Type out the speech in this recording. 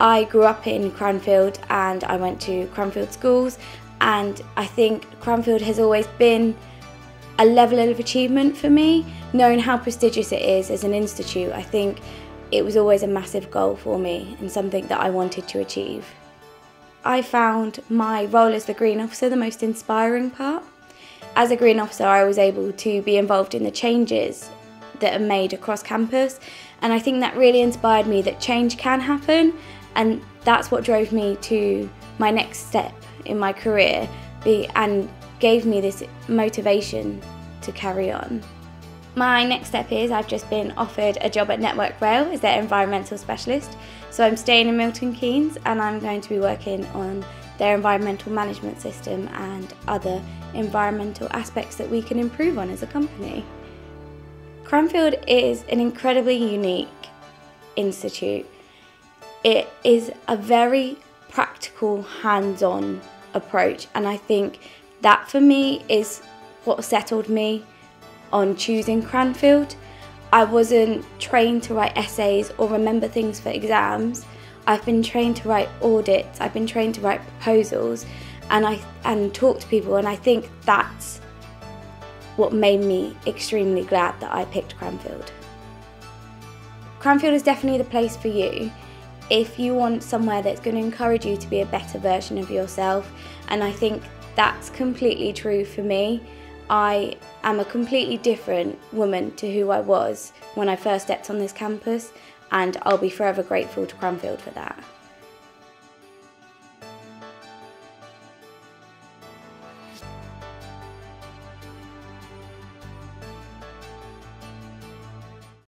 I grew up in Cranfield and I went to Cranfield schools and I think Cranfield has always been a level of achievement for me. Knowing how prestigious it is as an institute, I think it was always a massive goal for me and something that I wanted to achieve. I found my role as the Green Officer the most inspiring part. As a Green Officer, I was able to be involved in the changes that are made across campus, and I think that really inspired me that change can happen, and that's what drove me to my next step in my career and gave me this motivation to carry on. My next step is I've just been offered a job at Network Rail as their environmental specialist. So I'm staying in Milton Keynes and I'm going to be working on their environmental management system and other environmental aspects that we can improve on as a company. Cranfield is an incredibly unique institute. It is a very practical, hands-on approach and I think that for me is what settled me on choosing Cranfield. I wasn't trained to write essays or remember things for exams. I've been trained to write audits, I've been trained to write proposals and I and talk to people and I think that's what made me extremely glad that I picked Cranfield. Cranfield is definitely the place for you if you want somewhere that's going to encourage you to be a better version of yourself and I think that's completely true for me. I am a completely different woman to who I was when I first stepped on this campus and I'll be forever grateful to Cranfield for that.